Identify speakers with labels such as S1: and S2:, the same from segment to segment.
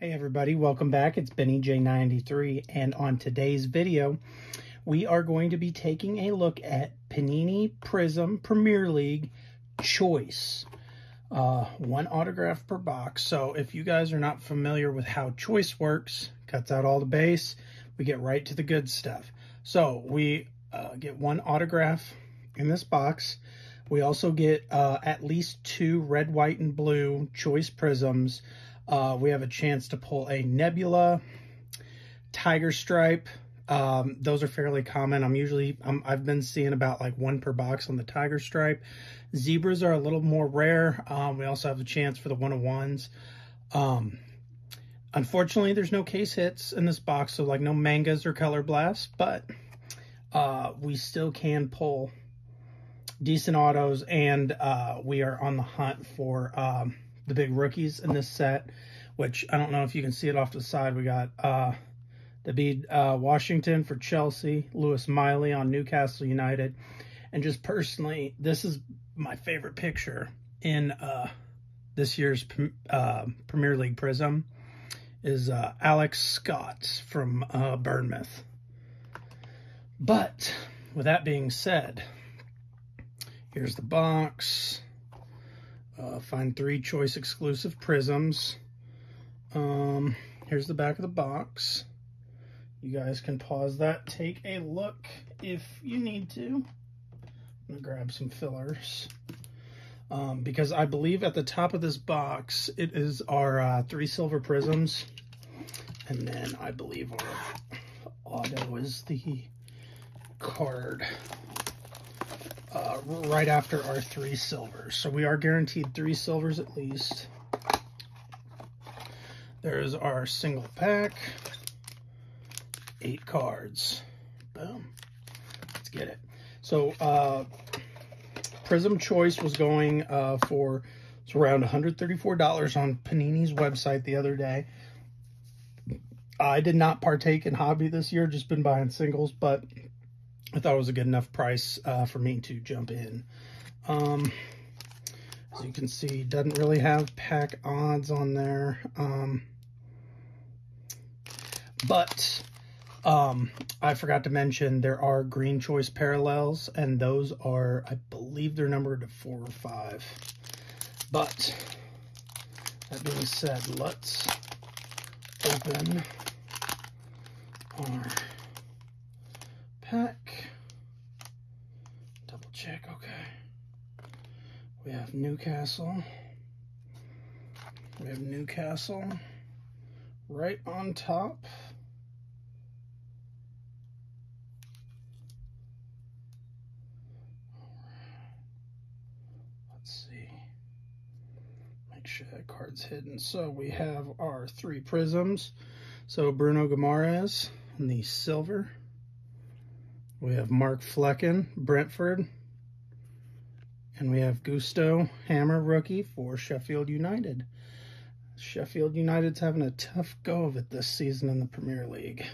S1: Hey everybody, welcome back. It's Benny J93 and on today's video, we are going to be taking a look at Panini Prizm Premier League Choice. Uh, one autograph per box. So if you guys are not familiar with how Choice works, cuts out all the base, we get right to the good stuff. So we uh, get one autograph in this box. We also get uh, at least two red, white, and blue Choice Prizms uh, we have a chance to pull a Nebula, Tiger Stripe. Um, those are fairly common. I'm usually, i have been seeing about like one per box on the Tiger Stripe. Zebras are a little more rare. Um, we also have a chance for the one-of-ones. Um, unfortunately, there's no case hits in this box, so like no mangas or color blasts, but uh, we still can pull decent autos, and uh, we are on the hunt for um, the big rookies in this set, which I don't know if you can see it off the side. We got uh, Deivid uh, Washington for Chelsea, Lewis Miley on Newcastle United. And just personally, this is my favorite picture in uh, this year's uh, Premier League Prizm is uh, Alex Scott from uh, Bournemouth. But with that being said, here's the box. Uh, find three choice exclusive prisms. Um, here's the back of the box. You guys can pause that, take a look if you need to. I'm gonna grab some fillers. Um, because I believe at the top of this box, it is our uh, three silver prisms. And then I believe our auto is the card uh, right after our three silvers. So we are guaranteed three silvers at least. There's our single pack. Eight cards. Boom. Let's get it. So uh, Prizm Choice was going uh, for it's around $134 on Panini's website the other day. I did not partake in hobby this year, just been buying singles, but I thought it was a good enough price uh, for me to jump in. Um, as you can see, doesn't really have pack odds on there. Um, but um, I forgot to mention there are green choice parallels, and those are, I believe they're numbered to four or five. But that being said, let's open our pack. We have Newcastle. We have Newcastle right on top. Let's see. Make sure that card's hidden. So we have our three prisms. So Bruno Guimaraes in the silver. We have Mark Flekken, Brentford. And we have Gustavo Hamer rookie for Sheffield United. Sheffield United's having a tough go of it this season in the Premier League.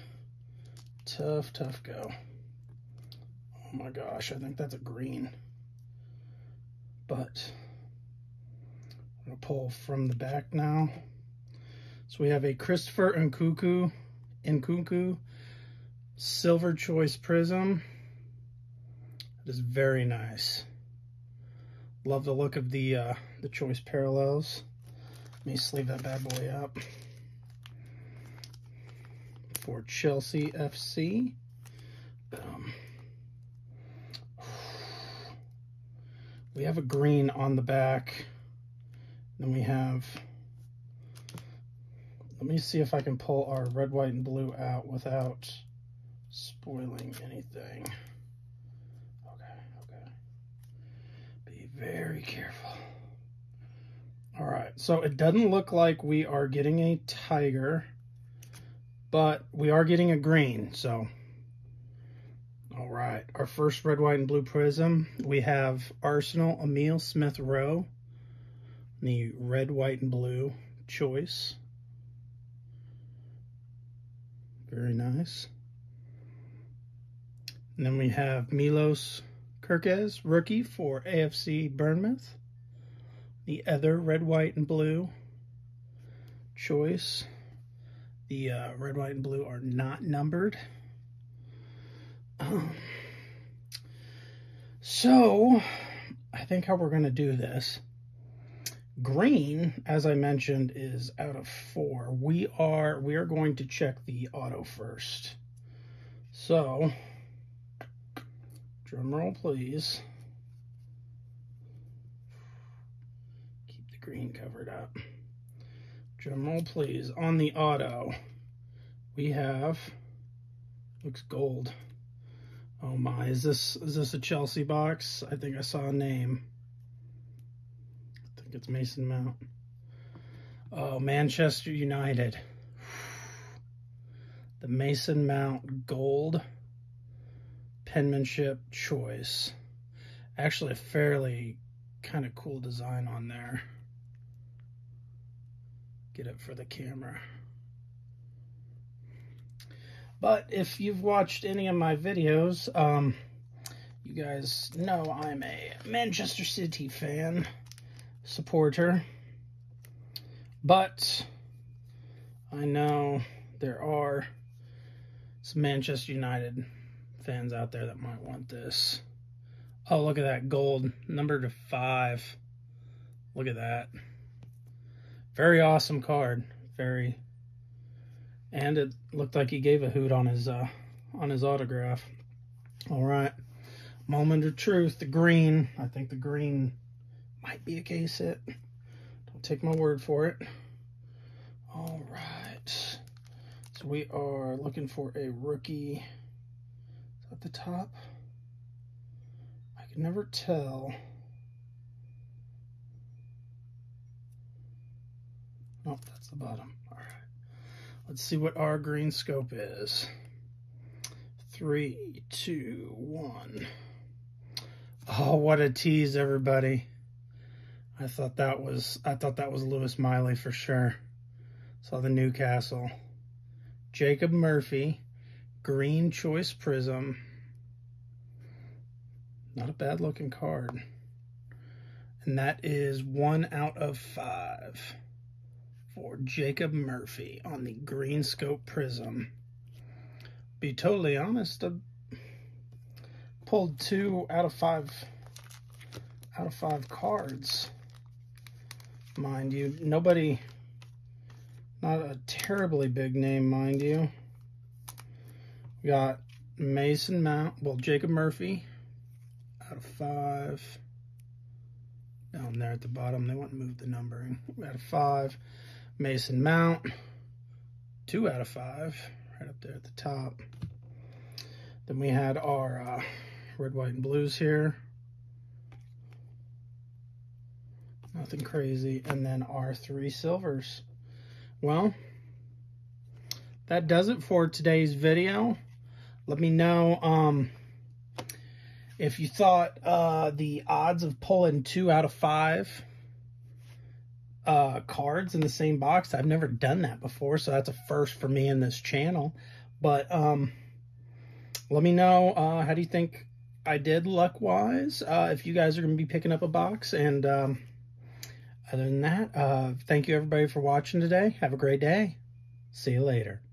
S1: Tough, tough go. Oh my gosh, I think that's a green. But I'm going to pull from the back now. So we have a Christopher Nkunku, Nkunku Silver Choice Prizm. It is very nice. Love the look of the uh, the choice parallels. Let me sleeve that bad boy up. For Chelsea FC. We have a green on the back. Then we have, let me see if I can pull our red, white, and blue out without spoiling anything. Very careful. All right, so it doesn't look like we are getting a tiger, but we are getting a green, so. All right, our first red, white, and blue prism, We have Arsenal Emile Smith Rowe, the red, white, and blue choice. Very nice. And then we have Milos Kerkez, rookie for AFC Bournemouth. The other red, white, and blue choice The uh, red, white, and blue are not numbered. Um, so, I think how we're going to do this. Green, as I mentioned, is out of four. We are we are going to check the auto first. So, drum roll, please. Keep the green covered up. Drum roll, please. On the auto, we have looks gold. Oh my, is this is this a Chelsea box? I think I saw a name I think it's Mason Mount. Oh, Manchester United. The Mason Mount Gold penmanship choice. Actually, a fairly kind of cool design on there. Get it for the camera. But if you've watched any of my videos, um, you guys know I'm a Manchester City fan supporter. But I know there are some Manchester United fans out there that might want this. Oh, look at that gold, number to five. Look at that. Very awesome card. Very. And it looked like he gave a hoot on his uh, on his autograph. All right. Moment of truth. The green. I think the green might be a case hit. Don't take my word for it. All right. So we are looking for a rookie. The top? I can never tell. Nope, that's the bottom. All right. Let's see what our green scope is. Three, two, one. Oh, what a tease, everybody. I thought that was I thought that was Lewis Miley for sure. Saw the Newcastle. Jacob Murphy, green choice prism. Not a bad looking card. And that is one out of five for Jacob Murphy on the green scope prism. Be totally honest, I pulled two out of five out of five cards mind you. Nobody, not a terribly big name, mind you. We got Mason Mount, well, Jacob Murphy, out of five. Down there at the bottom, they want to move the numbering. Out of five. Mason Mount, two out of five, right up there at the top. Then we had our uh, red, white, and blues here. Nothing crazy. And then our three silvers. Well, that does it for today's video. Let me know um, if you thought uh, the odds of pulling two out of five uh, cards in the same box. I've never done that before, so that's a first for me in this channel. But um, let me know, uh, how do you think I did luck-wise? Uh, if you guys are going to be picking up a box. And um, other than that, uh, thank you everybody for watching today. Have a great day. See you later.